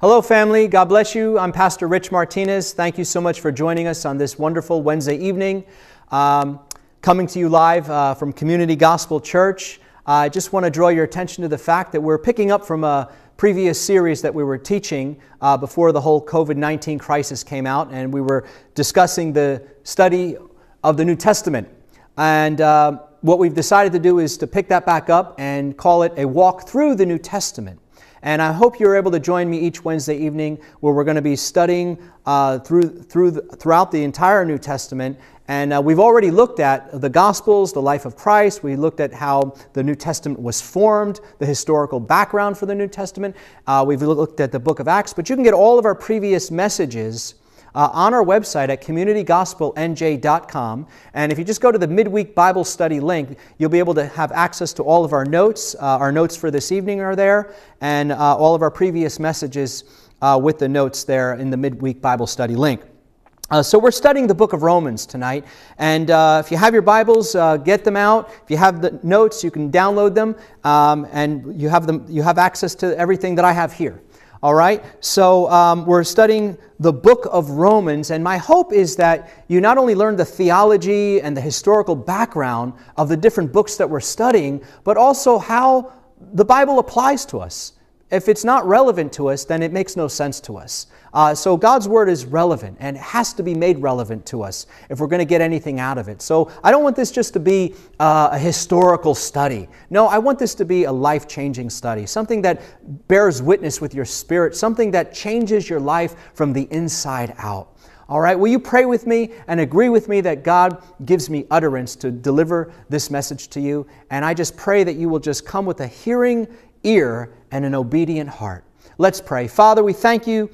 Hello, family. God bless you. I'm Pastor Rich Martinez. Thank you so much for joining us on this wonderful Wednesday evening. Um, coming to you live uh, from Community Gospel Church. I just want to draw your attention to the fact that we're picking up from a previous series that we were teaching uh, before the whole COVID 19 crisis came out, and we were discussing the study of the New Testament. And uh, what we've decided to do is to pick that back up and call it a walk through the New Testament. And I hope you're able to join me each Wednesday evening where we're going to be studying uh, through, through the, throughout the entire New Testament. And uh, we've already looked at the Gospels, the life of Christ. We looked at how the New Testament was formed, the historical background for the New Testament. Uh, we've looked at the book of Acts. But you can get all of our previous messages uh, on our website at communitygospelnj.com. And if you just go to the midweek Bible study link, you'll be able to have access to all of our notes. Uh, our notes for this evening are there, and uh, all of our previous messages uh, with the notes there in the midweek Bible study link. Uh, so we're studying the book of Romans tonight, and uh, if you have your Bibles, uh, get them out. If you have the notes, you can download them, um, and you have them. You have access to everything that I have here. All right? So um, we're studying the book of Romans, and my hope is that you not only learn the theology and the historical background of the different books that we're studying, but also how the Bible applies to us. If it's not relevant to us, then it makes no sense to us. Uh, so God's word is relevant and it has to be made relevant to us if we're going to get anything out of it. So I don't want this just to be uh, a historical study. No, I want this to be a life changing study, something that bears witness with your spirit, something that changes your life from the inside out. All right, will you pray with me and agree with me that God gives me utterance to deliver this message to you? And I just pray that you will just come with a hearing ear and an obedient heart. Let's pray. Father, we thank you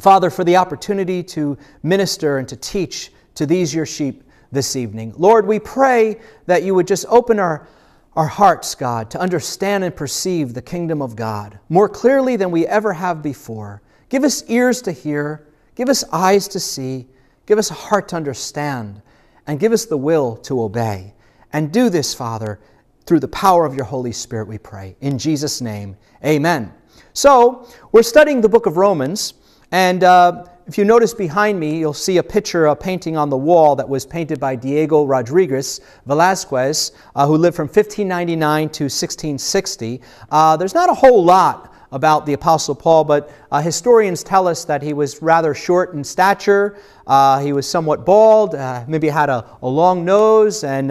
Father, for the opportunity to minister and to teach to these your sheep this evening. Lord, we pray that you would just open our, our hearts, God, to understand and perceive the kingdom of God more clearly than we ever have before. Give us ears to hear, give us eyes to see, give us a heart to understand, and give us the will to obey. And do this, Father, through the power of your Holy Spirit, we pray. In Jesus' name, amen. So, we're studying the book of Romans. And uh, if you notice behind me, you'll see a picture, a painting on the wall that was painted by Diego Rodriguez Velazquez, uh, who lived from 1599 to 1660. Uh, there's not a whole lot about the Apostle Paul, but uh, historians tell us that he was rather short in stature. Uh, he was somewhat bald, uh, maybe had a, a, long nose, and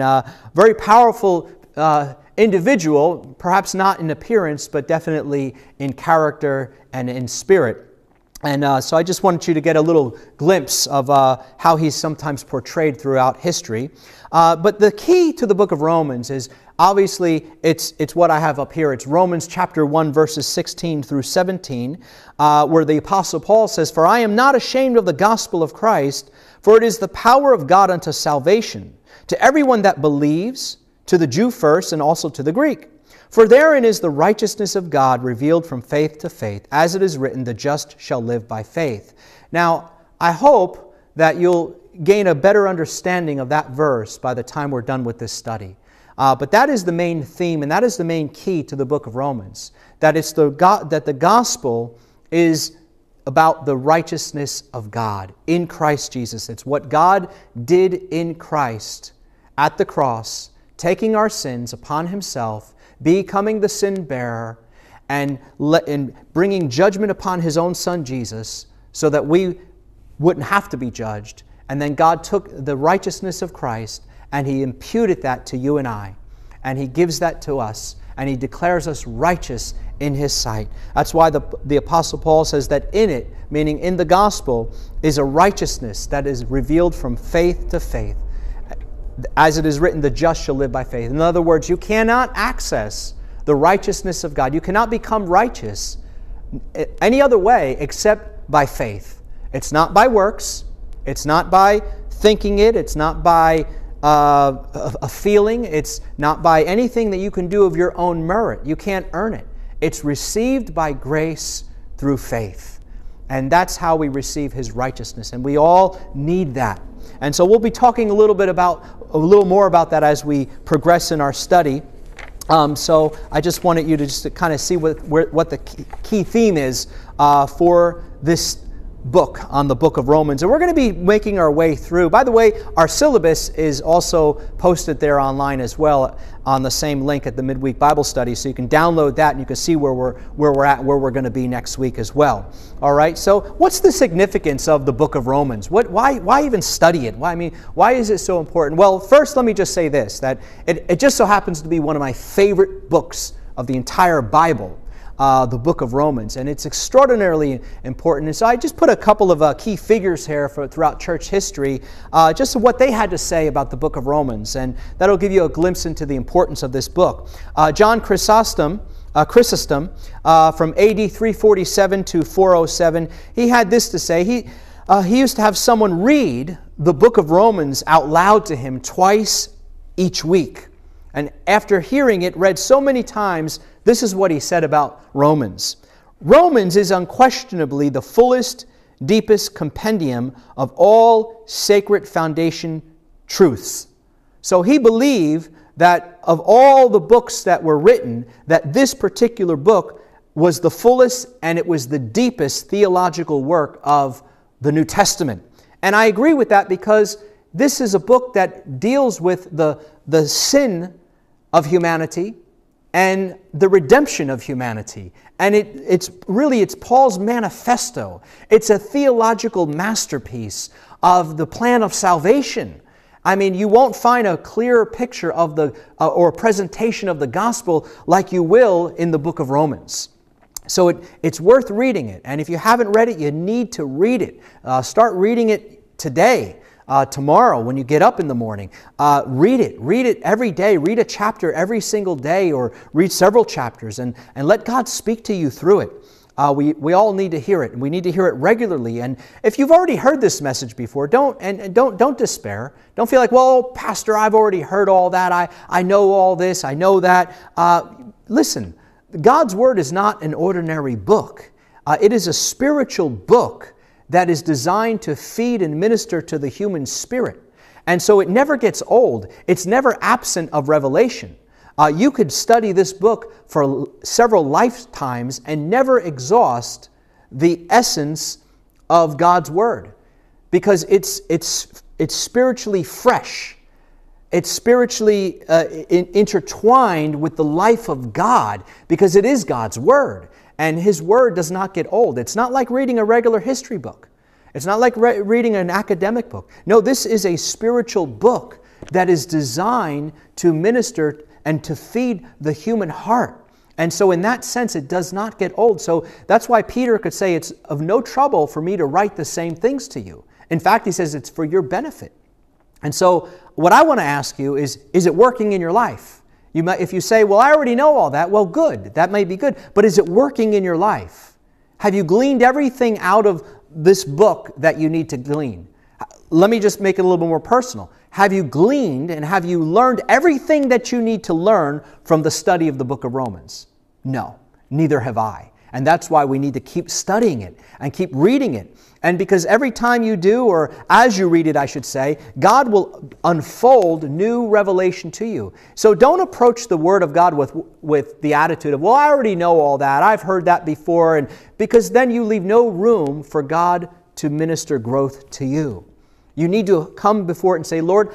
very powerful individual, perhaps not in appearance, but definitely in character and in spirit. And uh, so I just wanted you to get a little glimpse of uh, how he's sometimes portrayed throughout history. Uh, but the key to the book of Romans is obviously it's, it's what I have up here. It's Romans chapter 1, verses 16 through 17, uh, where the Apostle Paul says, For I am not ashamed of the gospel of Christ, for it is the power of God unto salvation to everyone that believes, to the Jew first, and also to the Greek. For therein is the righteousness of God revealed from faith to faith, as it is written, the just shall live by faith. Now, I hope that you'll gain a better understanding of that verse by the time we're done with this study. Uh, but that is the main theme, and that is the main key to the book of Romans. That it's the God, that the gospel is about the righteousness of God in Christ Jesus. It's what God did in Christ at the cross, taking our sins upon Himself becoming the sin bearer and, let, and bringing judgment upon his own son Jesus so that we wouldn't have to be judged. And then God took the righteousness of Christ and he imputed that to you and I. And he gives that to us and he declares us righteous in his sight. That's why the, the Apostle Paul says that in it, meaning in the gospel, is a righteousness that is revealed from faith to faith as it is written, the just shall live by faith. In other words, you cannot access the righteousness of God. You cannot become righteous any other way except by faith. It's not by works, it's not by thinking it, it's not by uh, a feeling, it's not by anything that you can do of your own merit. You can't earn it. It's received by grace through faith. And that's how we receive His righteousness. And we all need that. And so we'll be talking a little bit about, a little more about that as we progress in our study. Um, so I just wanted you to just kind of see what, where, what the key theme is uh, for this book on the book of Romans. And we're going to be making our way through. By the way, our syllabus is also posted there online as well on the same link at the midweek Bible study. So you can download that and you can see where we're, where we're at, where we're going to be next week as well. All right, so what's the significance of the book of Romans? What, why, why even study it? Why, I mean, why is it so important? Well, first, let me just say this that it, it just so happens to be one of my favorite books of the entire Bible uh, the book of Romans, and it's extraordinarily important. And so I just put a couple of uh, key figures here for, throughout church history, uh, just what they had to say about the book of Romans, and that'll give you a glimpse into the importance of this book. Uh, John Chrysostom. Uh, Chrysostom, uh, from AD 347 to 407, he had this to say. He, he used to have someone read the book of Romans out loud to him twice each week. And after hearing it read so many times, this is what he said about Romans Romans is unquestionably the fullest, deepest compendium of all sacred foundation truths. So he believed that of all the books that were written, that this particular book was the fullest and it was the deepest theological work of the New Testament. And I agree with that because this is a book that deals with the, the sin of humanity, and the redemption of humanity. And it, it's really, it's Paul's manifesto. It's a theological masterpiece of the plan of salvation. I mean, you won't find a clearer picture of the, uh, or presentation of the gospel like you will in the book of Romans. So it, it's worth reading it. And if you haven't read it, you need to read it. Uh, start reading it today uh, tomorrow when you get up in the morning. Uh, read it. Read it every day. Read a chapter every single day or read several chapters and, and let God speak to you through it. Uh, we, we all need to hear it, and we need to hear it regularly. And if you've already heard this message before, don't and, and, don't don't despair. Don't feel like, well, Pastor, I've already heard all that. I, I know all this. I know that. Uh, listen, God's Word is not an ordinary book. Uh, it is a spiritual book that is designed to feed and minister to the human spirit. And so it never gets old, it's never absent of revelation. Uh, you could study this book for several lifetimes and never exhaust the essence of God's Word because it's, it's, it's spiritually fresh. It's spiritually uh, in, intertwined with the life of God because it is God's Word and His Word does not get old. It's not like reading a regular history book, it's not like re- reading an academic book. No, this is a spiritual book that is designed to minister and to feed the human heart. And so, in that sense, it does not get old. So, that's why Peter could say, It's of no trouble for me to write the same things to you. In fact, he says it's for your benefit. And so, what I want to ask you is Is it working in your life? You might, if you say, Well, I already know all that, well, good. That may be good. But is it working in your life? Have you gleaned everything out of this book that you need to glean? Let me just make it a little bit more personal. Have you gleaned and have you learned everything that you need to learn from the study of the book of Romans? No, neither have I. And that's why we need to keep studying it and keep reading it and because every time you do, or as you read it, I should say, God will unfold new revelation to you. So don't approach the Word of God with, with the attitude of, well, I already know all that. I've heard that before. And because then you leave no room for God to minister growth to you. You need to come before it and say, Lord,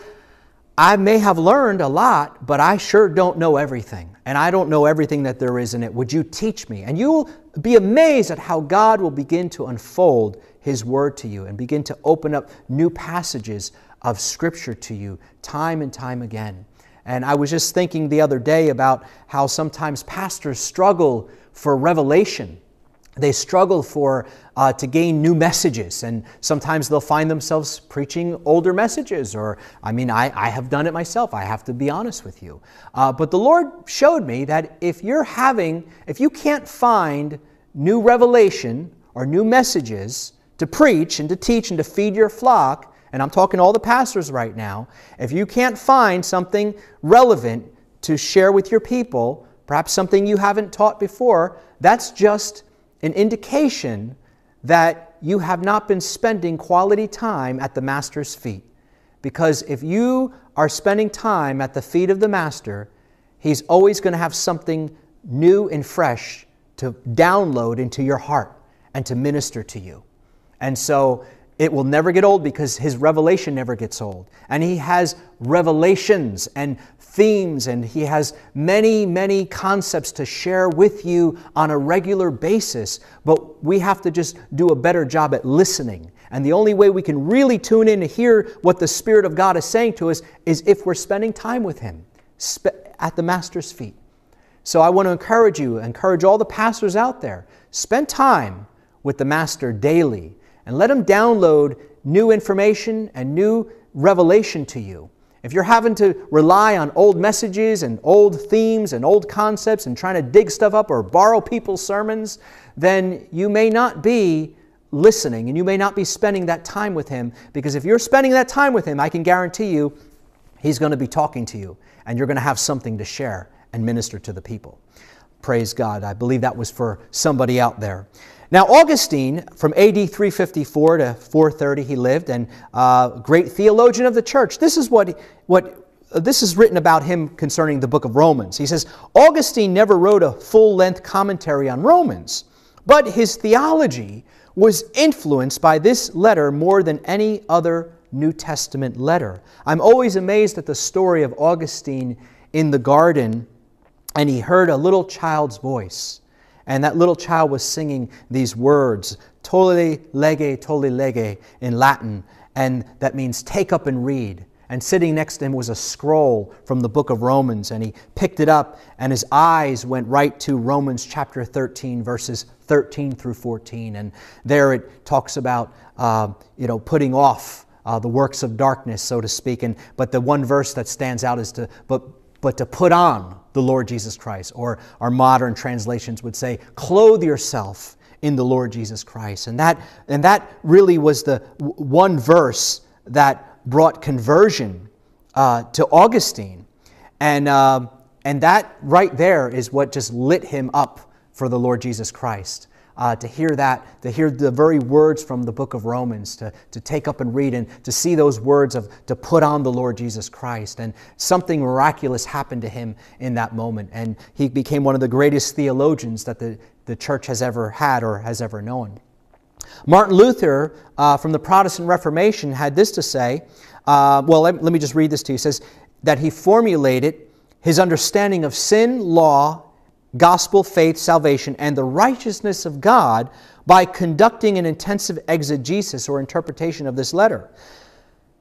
I may have learned a lot, but I sure don't know everything. And I don't know everything that there is in it. Would you teach me? And you'll be amazed at how God will begin to unfold his Word to you and begin to open up new passages of Scripture to you time and time again. And I was just thinking the other day about how sometimes pastors struggle for revelation. They struggle for uh, to gain new messages, and sometimes they'll find themselves preaching older messages. Or, I mean, I, I have done it myself. I have to be honest with you. Uh, but the Lord showed me that if you're having, if you can't find new revelation or new messages, to preach and to teach and to feed your flock, and I'm talking to all the pastors right now, if you can't find something relevant to share with your people, perhaps something you haven't taught before, that's just an indication that you have not been spending quality time at the Master's feet. Because if you are spending time at the feet of the Master, He's always going to have something new and fresh to download into your heart and to minister to you. And so it will never get old because his revelation never gets old. And he has revelations and themes, and he has many, many concepts to share with you on a regular basis. But we have to just do a better job at listening. And the only way we can really tune in to hear what the Spirit of God is saying to us is if we're spending time with him at the Master's feet. So I want to encourage you, encourage all the pastors out there, spend time with the Master daily and let him download new information and new revelation to you. If you're having to rely on old messages and old themes and old concepts and trying to dig stuff up or borrow people's sermons, then you may not be listening and you may not be spending that time with Him because if you're spending that time with Him, I can guarantee you He's going to be talking to you and you're going to have something to share and minister to the people. Praise God. I believe that was for somebody out there. Now, Augustine, from AD 354 to 430, he lived, and uh, great theologian of the church. This is what, what this is written about him concerning the book of Romans. He says, Augustine never wrote a full length commentary on Romans, but his theology was influenced by this letter more than any other New Testament letter. I'm always amazed at the story of Augustine in the garden, and he heard a little child's voice. And that little child was singing these words, Tolle lege, tolle lege, in Latin, and that means take up and read. And sitting next to him was a scroll from the book of Romans, and he picked it up, and his eyes went right to Romans chapter 13, verses 13 through 14. And there it talks about, uh, you know, putting off uh, the works of darkness, so to speak. And, but the one verse that stands out is to, but but to put on the Lord Jesus Christ. Or our modern translations would say, clothe yourself in the Lord Jesus Christ. And that, and that really was the one verse that brought conversion uh, to Augustine. And, uh, and that right there is what just lit him up for the Lord Jesus Christ uh, to hear that, to hear the very words from the book of Romans, to, to take up and read and to see those words of to put on the Lord Jesus Christ. And something miraculous happened to him in that moment. And he became one of the greatest theologians that the, the church has ever had or has ever known. Martin Luther uh, from the Protestant Reformation had this to say. Uh, well, let, let me just read this to you. He says that he formulated his understanding of sin, law, gospel, faith, salvation, and the righteousness of God by conducting an intensive exegesis or interpretation of this letter.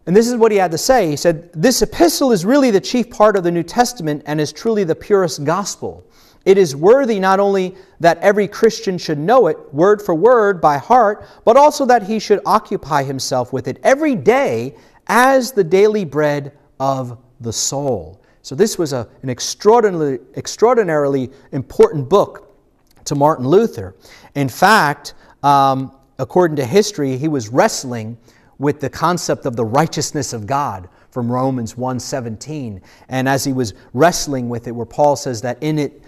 And this is what he had to say. He said, This epistle is really the chief part of the New Testament and is truly the purest gospel. It is worthy not only that every Christian should know it word for word by heart, but also that he should occupy himself with it every day as the daily bread of the soul. So this was a, an extraordinarily, extraordinarily important book to Martin Luther. In fact, um, according to history, he was wrestling with the concept of the righteousness of God from Romans 1:17. And as he was wrestling with it, where Paul says that in it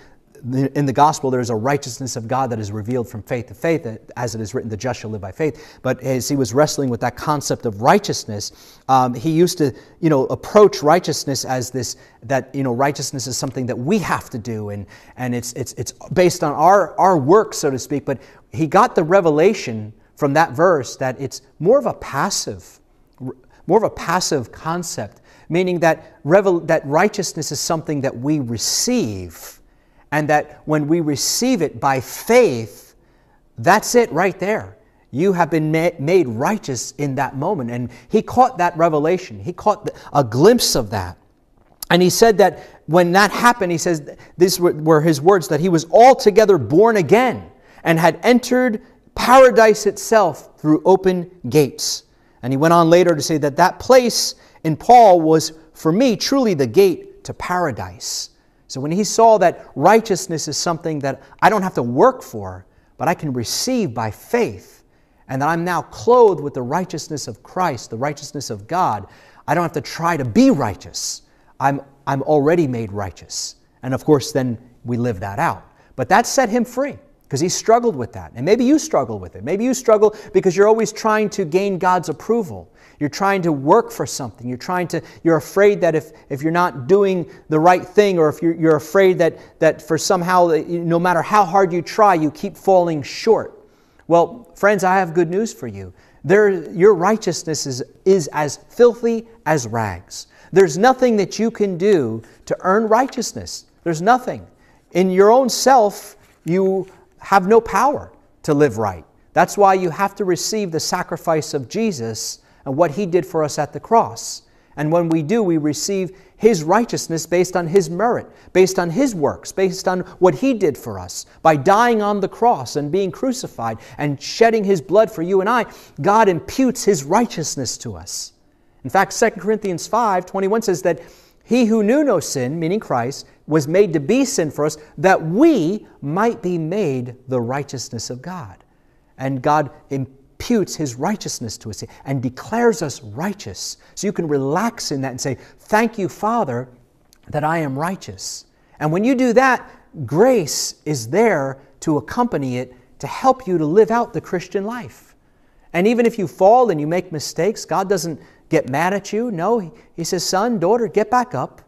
in the gospel, there is a righteousness of God that is revealed from faith to faith, as it is written, the just shall live by faith. But as he was wrestling with that concept of righteousness, um, he used to, you know, approach righteousness as this, that, you know, righteousness is something that we have to do, and, and it's, it's, it's based on our, our work, so to speak. But he got the revelation from that verse that it's more of a passive, more of a passive concept, meaning that, revel, that righteousness is something that we receive and that when we receive it by faith, that's it right there. You have been made righteous in that moment. And he caught that revelation, he caught a glimpse of that. And he said that when that happened, he says, these were his words, that he was altogether born again and had entered paradise itself through open gates. And he went on later to say that that place in Paul was, for me, truly the gate to paradise. So when he saw that righteousness is something that I don't have to work for, but I can receive by faith, and that I'm now clothed with the righteousness of Christ, the righteousness of God, I don't have to try to be righteous. I'm, I'm already made righteous. And of course, then we live that out. But that set him free because he struggled with that. And maybe you struggle with it. Maybe you struggle because you're always trying to gain God's approval. You're trying to work for something. You're trying to, you're afraid that if, if you're not doing the right thing or if you're, you're afraid that, that for somehow, no matter how hard you try, you keep falling short. Well, friends, I have good news for you. There, your righteousness is, is as filthy as rags. There's nothing that you can do to earn righteousness. There's nothing. In your own self, you have no power to live right. That's why you have to receive the sacrifice of Jesus and what he did for us at the cross. And when we do, we receive his righteousness based on his merit, based on his works, based on what he did for us. By dying on the cross and being crucified and shedding his blood for you and I, God imputes his righteousness to us. In fact, 2 Corinthians 5 21 says that he who knew no sin, meaning Christ, was made to be sin for us, that we might be made the righteousness of God. And God imputes his righteousness to us and declares us righteous. So you can relax in that and say, Thank you, Father, that I am righteous. And when you do that, grace is there to accompany it to help you to live out the Christian life. And even if you fall and you make mistakes, God doesn't get mad at you. No, He says, Son, daughter, get back up,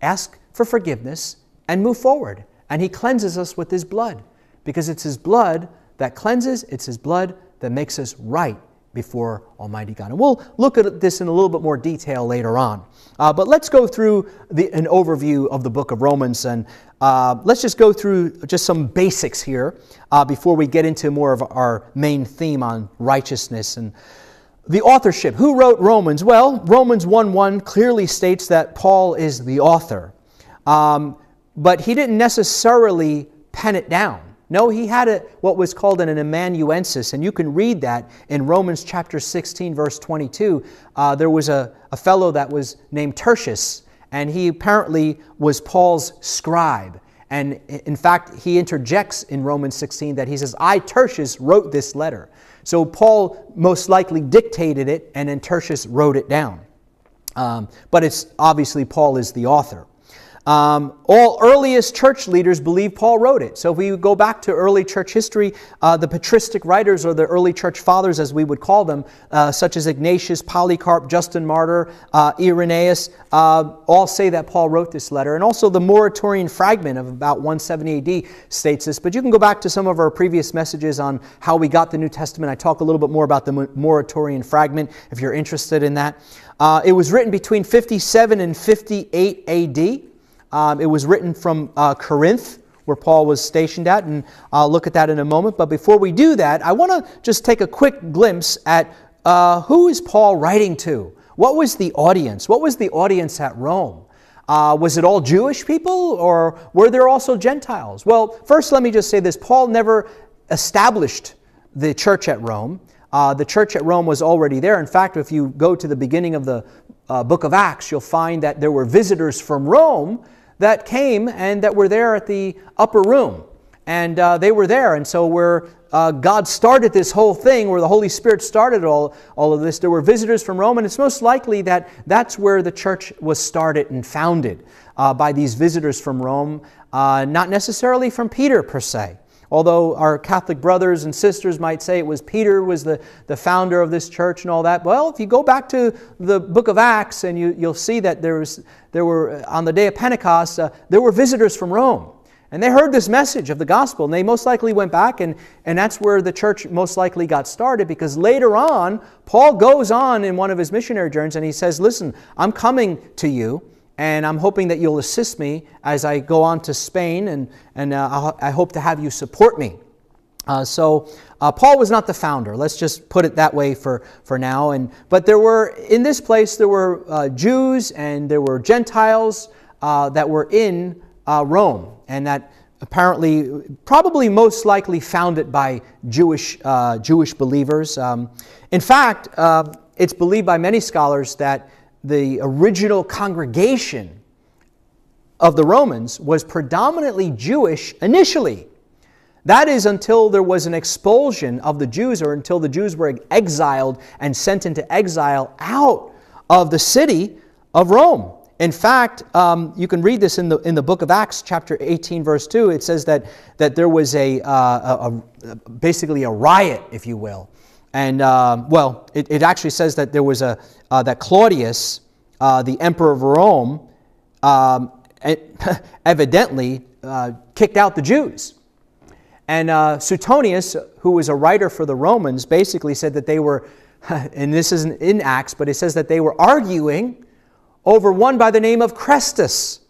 ask for forgiveness, and move forward. And He cleanses us with His blood because it's His blood that cleanses, it's His blood that makes us right before Almighty God. And we'll look at this in a little bit more detail later on. Uh, but let's go through the, an overview of the book of Romans and uh, let's just go through just some basics here uh, before we get into more of our main theme on righteousness and the authorship. Who wrote Romans? Well, Romans 1 1 clearly states that Paul is the author. Um, but he didn't necessarily pen it down. No, he had a, what was called an amanuensis, and you can read that in Romans chapter 16, verse 22. Uh, there was a, a fellow that was named Tertius, and he apparently was Paul's scribe. And in fact, he interjects in Romans 16 that he says, I, Tertius, wrote this letter. So Paul most likely dictated it, and then Tertius wrote it down. Um, but it's obviously Paul is the author. Um, all earliest church leaders believe Paul wrote it. So if we go back to early church history, uh, the patristic writers, or the early church fathers, as we would call them, uh, such as Ignatius, Polycarp, Justin Martyr, uh, Irenaeus, uh, all say that Paul wrote this letter. And also the Muratorian fragment of about 170 AD states this. But you can go back to some of our previous messages on how we got the New Testament. I talk a little bit more about the Muratorian fragment if you're interested in that. Uh, it was written between 57 and 58 AD. Um, it was written from uh, Corinth, where Paul was stationed at, and I'll look at that in a moment. But before we do that, I want to just take a quick glimpse at uh, who is Paul writing to? What was the audience? What was the audience at Rome? Uh, was it all Jewish people, or were there also Gentiles? Well, first, let me just say this Paul never established the church at Rome. Uh, the church at Rome was already there. In fact, if you go to the beginning of the uh, book of Acts, you'll find that there were visitors from Rome that came and that were there at the upper room. And uh, they were there. And so, where uh, God started this whole thing, where the Holy Spirit started all, all of this, there were visitors from Rome. And it's most likely that that's where the church was started and founded uh, by these visitors from Rome, uh, not necessarily from Peter per se. Although our Catholic brothers and sisters might say it was Peter was the, the founder of this church and all that. Well, if you go back to the book of Acts and you, you'll see that there, was, there were, on the day of Pentecost, uh, there were visitors from Rome. And they heard this message of the gospel, and they most likely went back, and, and that's where the church most likely got started because later on, Paul goes on in one of his missionary journeys and he says, Listen, I'm coming to you and I'm hoping that you'll assist me as I go on to Spain, and, and uh, I hope to have you support me. Uh, so uh, Paul was not the founder. Let's just put it that way for, for now. And but there were in this place there were uh, Jews and there were Gentiles uh, that were in uh, Rome, and that apparently, probably most likely founded by Jewish Jewish believers. Um, in fact, it's believed by many scholars that the original congregation of the Romans was predominantly Jewish initially. That is until there was an expulsion of the Jews or until the Jews were exiled and sent into exile out of the city of Rome. In fact, um, you can read this in the, in the book of Acts, chapter 18, verse 2. It says that, that there was a, uh, a, a basically a riot, if you will. And, uh, well, it, it, actually says that there was a, uh, that Claudius, uh, the emperor of Rome, um, evidently uh, kicked out the Jews. And uh, Suetonius, who was a writer for the Romans, basically said that they were, and this isn't in Acts, but it says that they were arguing over one by the name of Chrestus.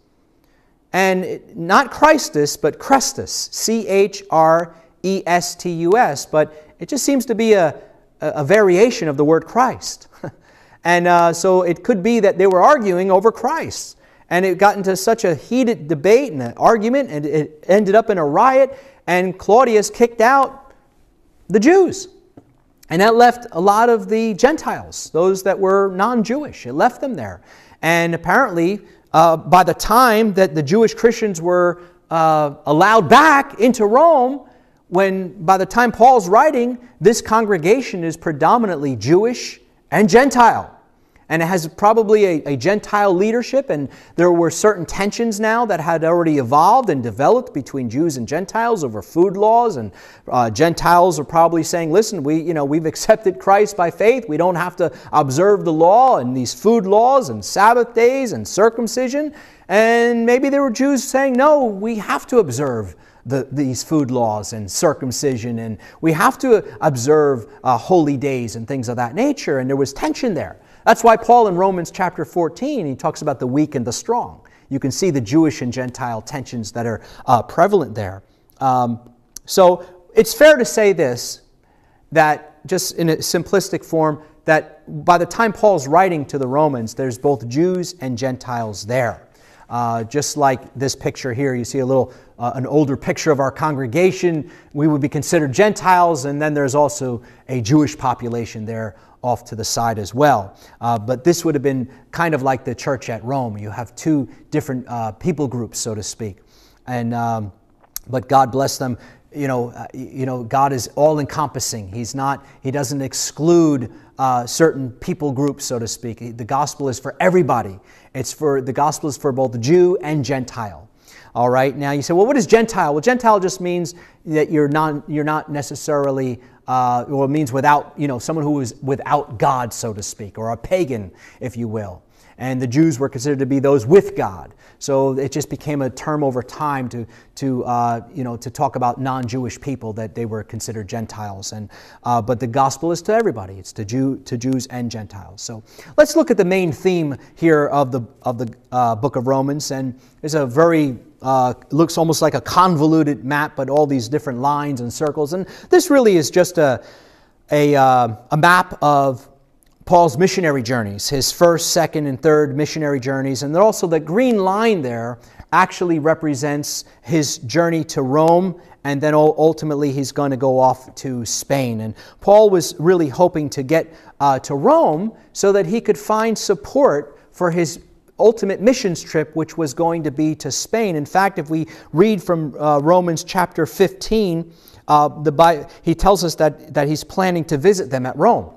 And not Christus, but Chrestus, C H R E S T U S. But it just seems to be a, a variation of the word Christ. and uh, so it could be that they were arguing over Christ. And it got into such a heated debate and an argument, and it ended up in a riot, and Claudius kicked out the Jews. And that left a lot of the Gentiles, those that were non Jewish. It left them there. And apparently, uh, by the time that the Jewish Christians were uh, allowed back into Rome, when by the time Paul's writing, this congregation is predominantly Jewish and Gentile and it has probably a, a, Gentile leadership, and there were certain tensions now that had already evolved and developed between Jews and Gentiles over food laws, and uh, Gentiles are probably saying, "Listen, we, you know, we've accepted Christ by faith. We don't have to observe the law and these food laws and Sabbath days and circumcision." And maybe there were Jews saying, "No, we have to observe." The, these food laws and circumcision, and we have to observe uh, holy days and things of that nature. And there was tension there. That's why Paul in Romans chapter 14, he talks about the weak and the strong. You can see the Jewish and Gentile tensions that are uh, prevalent there. Um, so it's fair to say this that, just in a simplistic form, that by the time Paul's writing to the Romans, there's both Jews and Gentiles there. Uh, just like this picture here, you see a little, uh, an older picture of our congregation. We would be considered Gentiles, and then there's also a Jewish population there off to the side as well. Uh, but this would have been kind of like the church at Rome. You have two different uh, people groups, so to speak. And, um, but God bless them. You know, uh, you know, God is all encompassing. He's not, He doesn't exclude uh, certain people groups, so to speak. The gospel is for everybody. It's for, the gospel is for both Jew and Gentile. All right. Now you say, well, what is Gentile? Well, Gentile just means that you're not you're not necessarily uh, or means without, you know, someone who is without God, so to speak, or a pagan, if you will. And the Jews were considered to be those with God. So it just became a term over time to, to, uh, you know, to talk about non Jewish people that they were considered Gentiles. And, uh, but the gospel is to everybody, it's to, Jew, to Jews and Gentiles. So let's look at the main theme here of the, of the uh, book of Romans. And it's a very uh, looks almost like a convoluted map, but all these different lines and circles. And this really is just a, a, uh, a map of Paul's missionary journeys, his first, second, and third missionary journeys. And also the green line there actually represents his journey to Rome, and then ultimately he's going to go off to Spain. And Paul was really hoping to get uh, to Rome so that he could find support for his ultimate missions trip, which was going to be to Spain. In fact, if we read from uh, Romans chapter 15, uh, the, he tells us that, that he's planning to visit them at Rome.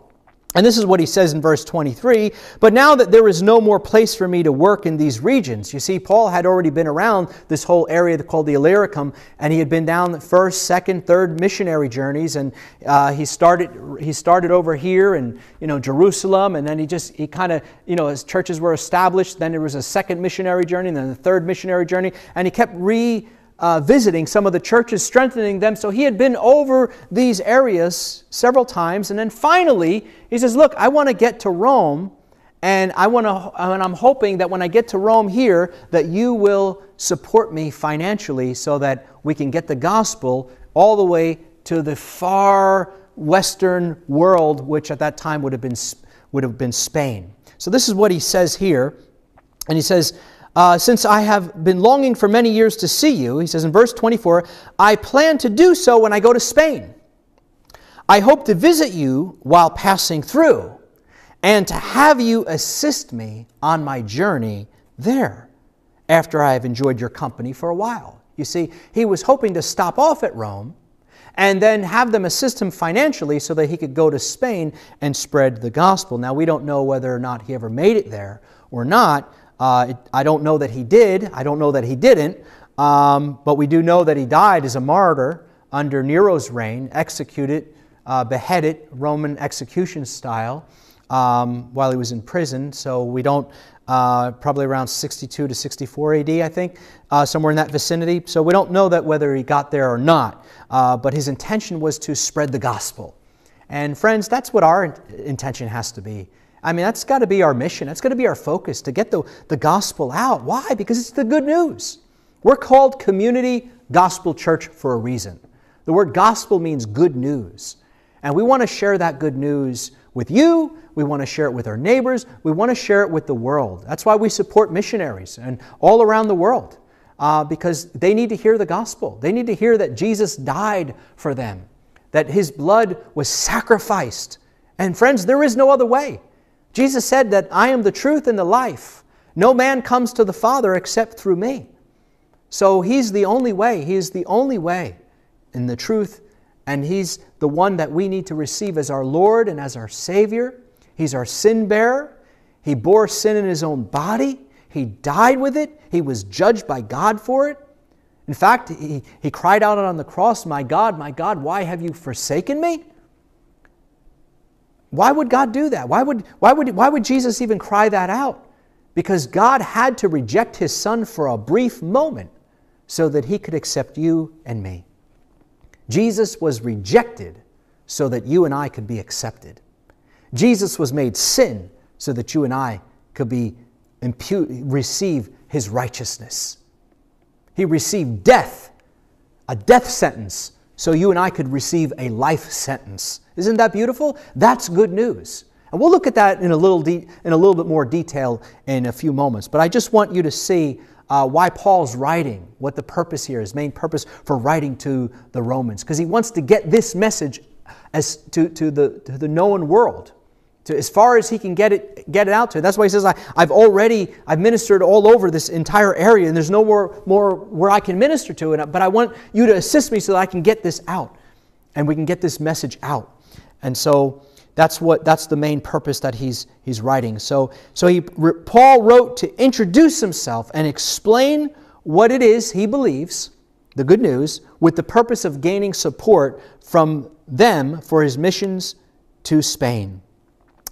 And this is what he says in verse 23 But now that there is no more place for me to work in these regions, you see, Paul had already been around this whole area called the Illyricum, and he had been down the first, second, third missionary journeys. And uh, he, started, he started over here in you know, Jerusalem, and then he just, he kind of, you know, his churches were established. Then there was a second missionary journey, and then the third missionary journey, and he kept re uh, visiting some of the churches, strengthening them. So he had been over these areas several times. And then finally, he says, Look, I want to get to Rome. And I want to, and I'm hoping that when I get to Rome here, that you will support me financially so that we can get the gospel all the way to the far western world, which at that time would have been, would have been Spain. So this is what he says here. And he says, uh, since I have been longing for many years to see you, he says in verse 24, I plan to do so when I go to Spain. I hope to visit you while passing through and to have you assist me on my journey there after I have enjoyed your company for a while. You see, he was hoping to stop off at Rome and then have them assist him financially so that he could go to Spain and spread the gospel. Now, we don't know whether or not he ever made it there or not, Uh, it, I don't know that he did. I don't know that he didn't. Um, but we do know that he died as a martyr under Nero's reign, executed, uh, beheaded, Roman execution style, um, while he was in prison. So we don't, uh, probably around 62 to 64 AD, I think, uh, somewhere in that vicinity. So we don't know that whether he got there or not. Uh, but his intention was to spread the gospel. And friends, that's what our intention has to be. I mean, that's got to be our mission. That's got to be our focus to get the, the gospel out. Why? Because it's the good news. We're called Community Gospel Church for a reason. The word gospel means good news. And we want to share that good news with you. We want to share it with our neighbors. We want to share it with the world. That's why we support missionaries and all around the world uh, because they need to hear the gospel. They need to hear that Jesus died for them, that his blood was sacrificed. And friends, there is no other way. Jesus said that I am the truth and the life. No man comes to the Father except through me. So he's the only way. He is the only way in the truth, and he's the one that we need to receive as our Lord and as our Savior. He's our sin bearer. He bore sin in his own body. He died with it. He was judged by God for it. In fact, he, he cried out on the cross, My God, my God, why have you forsaken me? Why would God do that? Why would, why would, why would Jesus even cry that out? Because God had to reject his son for a brief moment so that he could accept you and me. Jesus was rejected so that you and I could be accepted. Jesus was made sin so that you and I could be receive his righteousness. He received death, a death sentence, so you and I could receive a life sentence. Isn't that beautiful? That's good news. And we'll look at that in a little, de- in a little bit more detail in a few moments. But I just want you to see uh, why Paul's writing, what the purpose here, his main purpose for writing to the Romans, because he wants to get this message as to, to, the, to the known world. To, as far as he can get it, get it out to. That's why he says, I, I've already, I've ministered all over this entire area, and there's no more, more where I can minister to it, but I want you to assist me so that I can get this out, and we can get this message out. And so that's what that's the main purpose that he's he's writing. So so he Paul wrote to introduce himself and explain what it is he believes, the good news, with the purpose of gaining support from them for his missions to Spain.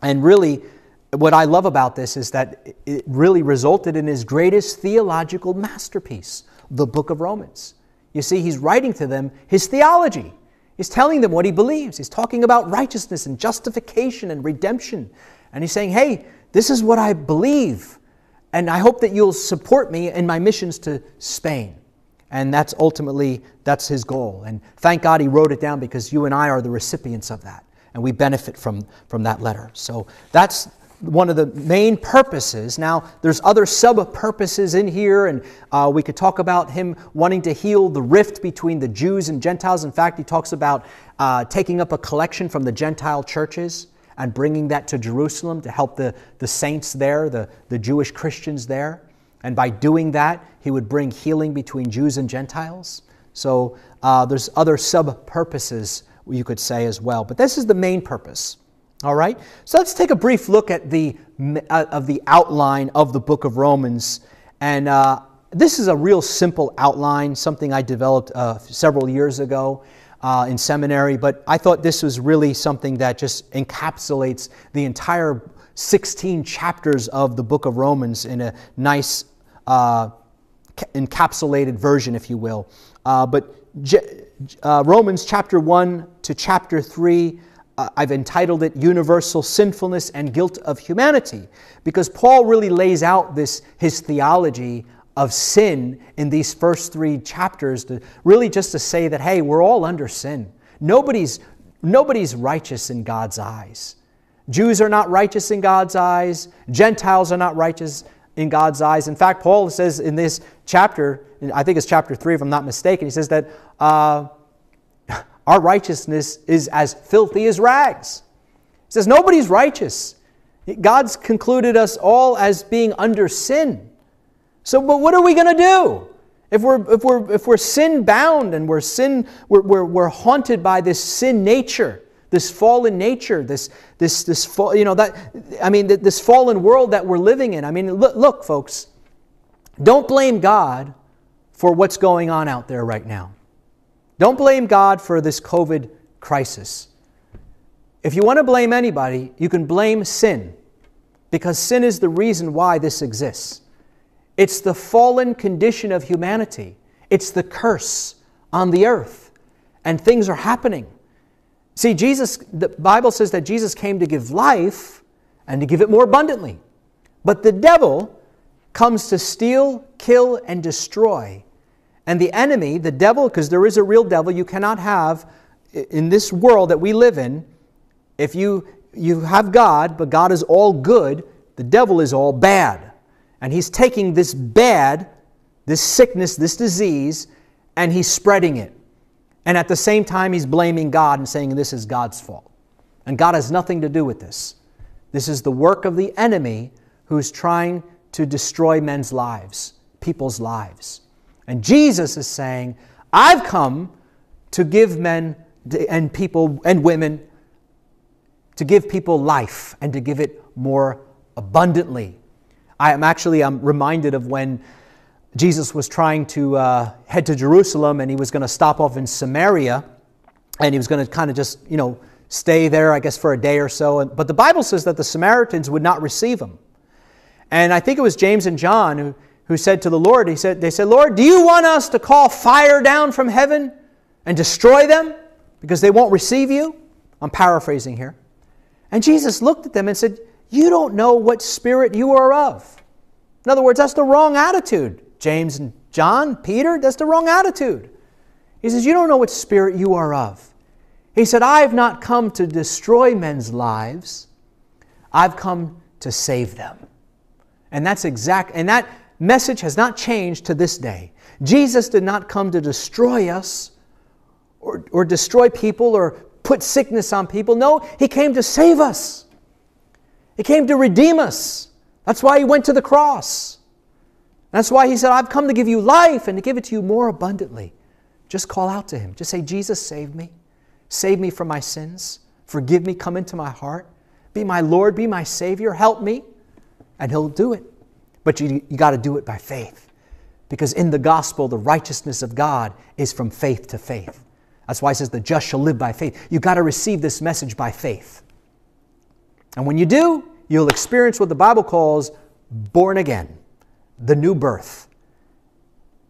And really what I love about this is that it really resulted in his greatest theological masterpiece, the book of Romans. You see, he's writing to them his theology. He's telling them what he believes. He's talking about righteousness and justification and redemption. And he's saying, hey, this is what I believe. And I hope that you'll support me in my missions to Spain. And that's ultimately, that's his goal. And thank God he wrote it down because you and I are the recipients of that. And we benefit from, from that letter. So that's one of the main purposes. Now, there's other sub purposes in here, and uh, we could talk about him wanting to heal the rift between the Jews and Gentiles. In fact, he talks about uh, taking up a collection from the Gentile churches and bringing that to Jerusalem to help the, the saints there, the, the Jewish Christians there. And by doing that, he would bring healing between Jews and Gentiles. So uh, there's other sub purposes, you could say, as well. But this is the main purpose. All right? So let's take a brief look at the, uh, of the outline of the book of Romans. And uh, this is a real simple outline, something I developed uh, several years ago uh, in seminary, but I thought this was really something that just encapsulates the entire 16 chapters of the book of Romans in a nice uh, encapsulated version, if you will. Uh, but Romans chapter 1 to chapter 3 uh, I've entitled it Universal Sinfulness and Guilt of Humanity, because Paul really lays out this, his theology of sin in these first three chapters, to, really just to say that, hey, we're all under sin. Nobody's, nobody's righteous in God's eyes. Jews are not righteous in God's eyes, Gentiles are not righteous in God's eyes. In fact, Paul says in this chapter, I think it's chapter 3 if I'm not mistaken, he says that. Uh, our righteousness is as filthy as rags. He says, Nobody's righteous. God's concluded us all as being under sin. So, but what are we going to do? If we're, if we're, if we're sin bound and we're, sin, we're, we're, we're haunted by this sin nature, this fallen nature, this, this, this, you know, that, I mean, this fallen world that we're living in. I mean, look, look, folks, don't blame God for what's going on out there right now. Don't blame God for this COVID crisis. If you want to blame anybody, you can blame sin because sin is the reason why this exists. It's the fallen condition of humanity, it's the curse on the earth, and things are happening. See, Jesus, the Bible says that Jesus came to give life and to give it more abundantly. But the devil comes to steal, kill, and destroy. And the enemy, the devil, because there is a real devil, you cannot have in this world that we live in, if you, you have God, but God is all good, the devil is all bad. And he's taking this bad, this sickness, this disease, and he's spreading it. And at the same time, he's blaming God and saying this is God's fault. And God has nothing to do with this. This is the work of the enemy who's trying to destroy men's lives, people's lives. And Jesus is saying, I've come to give men and people and women, to give people life and to give it more abundantly. I am actually I'm reminded of when Jesus was trying to uh, head to Jerusalem and he was going to stop off in Samaria and he was going to kind of just, you know, stay there, I guess, for a day or so. But the Bible says that the Samaritans would not receive him. And I think it was James and John who, who said to the Lord, he said, they said, Lord, do you want us to call fire down from heaven and destroy them because they won't receive you? I'm paraphrasing here. And Jesus looked at them and said, You don't know what spirit you are of. In other words, that's the wrong attitude. James and John, Peter, that's the wrong attitude. He says, You don't know what spirit you are of. He said, I have not come to destroy men's lives, I've come to save them. And that's exact, and that message has not changed to this day. Jesus did not come to destroy us or, or destroy people or put sickness on people. No, He came to save us. He came to redeem us. That's why He went to the cross. That's why He said, I've come to give you life and to give it to you more abundantly. Just call out to Him. Just say, Jesus, save me. Save me from my sins. Forgive me. Come into my heart. Be my Lord. Be my Savior. Help me. And He'll do it. But you, you got to do it by faith. Because in the gospel, the righteousness of God is from faith to faith. That's why it says the just shall live by faith. You've got to receive this message by faith. And when you do, you'll experience what the Bible calls born again, the new birth.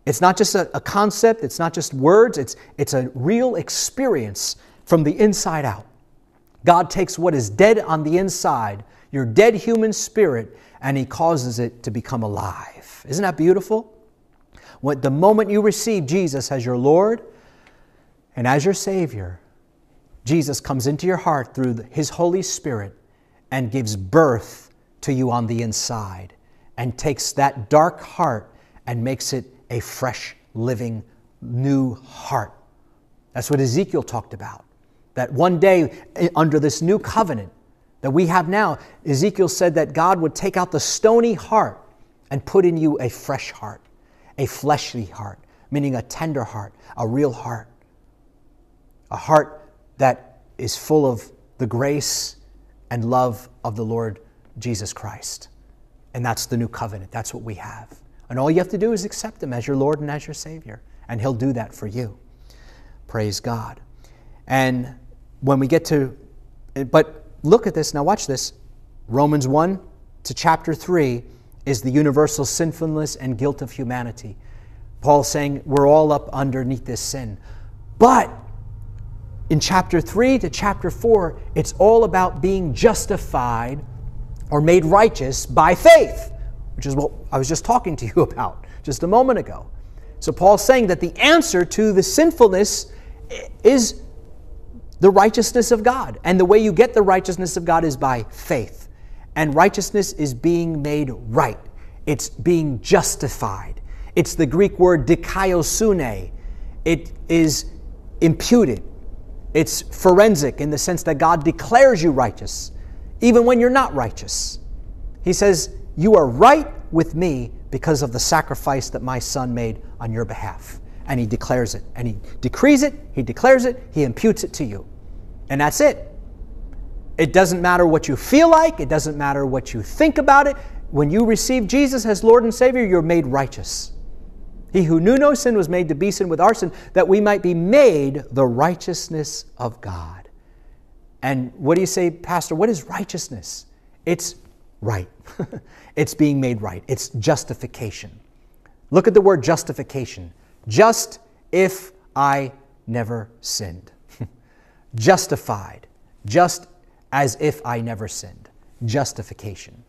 It's not just a, a, concept, it's not just words, it's, it's a real experience from the inside out. God takes what is dead on the inside, your dead human spirit, and He causes it to become alive. Isn't that beautiful? When, the moment you receive Jesus as your Lord, and as your Savior, Jesus comes into your heart through His Holy Spirit and gives birth to you on the inside and takes that dark heart and makes it a fresh, living, new heart. That's what Ezekiel talked about. That one day, eh, under this new covenant that we have now, Ezekiel said that God would take out the stony heart and put in you a fresh heart, a fleshly heart, meaning a tender heart, a real heart a heart that is full of the grace and love of the Lord Jesus Christ. And that's the new covenant. That's what we have. And all you have to do is accept Him as your Lord and as your Savior, and He'll do that for you. Praise God. And when we get to, but look at this, now watch this. Romans 1 to chapter 3 is the universal sinfulness and guilt of humanity. Paul saying we're all up underneath this sin. But in chapter 3 to chapter 4, it's all about being justified or made righteous by faith, which is what I was just talking to you about just a moment ago. So Paul's saying that the answer to the sinfulness is the righteousness of God. And the way you get the righteousness of God is by faith. And righteousness is being made right, it's being justified. It's the Greek word dikaiosune. It is imputed. It's forensic in the sense that God declares you righteous, even when you're not righteous. He says, You are right with me because of the sacrifice that my son made on your behalf. And he declares it. And he decrees it, he declares it, he imputes it to you. And that's it. It doesn't matter what you feel like, it doesn't matter what you think about it. When you receive Jesus as Lord and Savior, you're made righteous. He who knew no sin was made to be sin with our sin, that we might be made the righteousness of God. And what do you say, Pastor? What is righteousness? It's right. it's being made right. It's justification. Look at the word justification. Just if I never sinned. Justified. Just as if I never sinned. Justification.